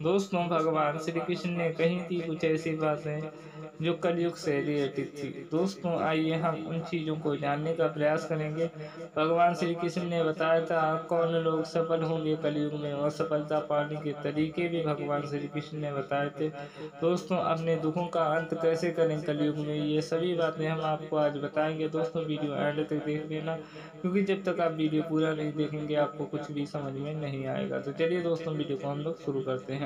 दोस्तों, भगवान श्री कृष्ण ने कही थी कुछ ऐसी बातें जो कलयुग से रिलेटेड थी। दोस्तों, आइए हम उन चीज़ों को जानने का प्रयास करेंगे। भगवान श्री कृष्ण ने बताया था, कौन लोग सफल होंगे कलयुग में और सफलता पाने के तरीके भी भगवान श्री कृष्ण ने बताए थे। दोस्तों, अपने दुखों का अंत कैसे करें कलयुग में, ये सभी बातें हम आपको आज बताएँगे। दोस्तों, वीडियो एंड तक देख लेना, क्योंकि जब तक आप वीडियो पूरा नहीं देखेंगे, आपको कुछ भी समझ में नहीं आएगा। तो चलिए दोस्तों, वीडियो को हम लोग शुरू करते हैं।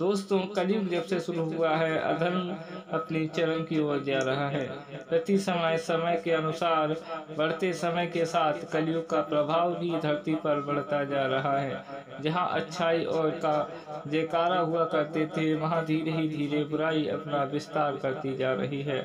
दोस्तों कलयुग जब से शुरू हुआ है अधर्म अपनी चरम की ओर जा रहा है। प्रति समय समय के अनुसार, बढ़ते समय के साथ कलयुग का प्रभाव भी धरती पर बढ़ता जा रहा है। जहाँ अच्छाई और का जयकारा हुआ करते थे, वहाँ धीरे ही धीरे बुराई अपना विस्तार करती जा रही है।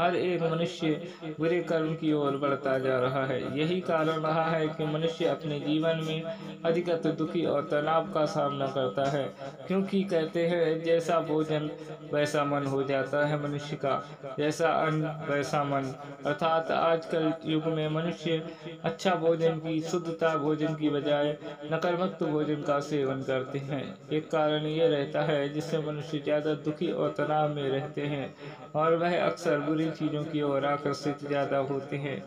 हर एक मनुष्य बुरे कर्म की ओर बढ़ता जा रहा है। यही कारण रहा है कि मनुष्य अपने जीवन में अधिकतर दुखी और तनाव का सामना करता है, क्योंकि कहते कहते हैं, जैसा भोजन वैसा मन हो जाता है मनुष्य का, जैसा अन्न वैसा मन। अर्थात आजकल युग में मनुष्य अच्छा भोजन की, शुद्धता भोजन की बजाय नकरमुक्त भोजन का सेवन करते हैं। एक कारण ये रहता है जिससे मनुष्य ज़्यादा दुखी और तनाव में रहते हैं और वह अक्सर बुरी चीज़ों की ओर आकर्षित ज़्यादा होते हैं।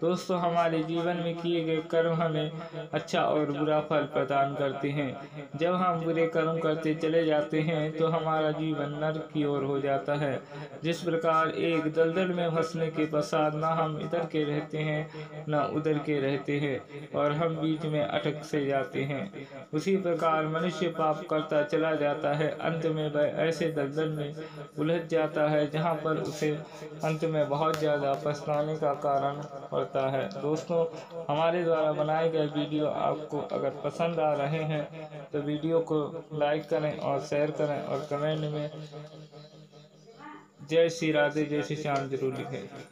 दोस्तों, हमारे जीवन में किए गए कर्म हमें अच्छा और बुरा फल प्रदान करते हैं। जब हम बुरे कर्म करते चले जाते हैं तो हमारा जीवन नर की ओर हो जाता है। जिस प्रकार एक दलदल में फंसने के पश्चात ना हम इधर के रहते हैं, ना उधर के रहते हैं, और हम बीच में अटक से जाते हैं। उसी प्रकार मनुष्य पाप करता चला जाता है। अंत में वह ऐसे दलदल में उलझ जाता है, जहाँ पर उसे अंत में बहुत ज़्यादा पछताने का कारण पड़ता है। दोस्तों, हमारे द्वारा बनाए गए वीडियो आपको अगर पसंद आ रहे हैं तो वीडियो को लाइक करें और शेयर करें और कमेंट में जय श्री राधे जय श्री श्याम ज़रूर लिखें।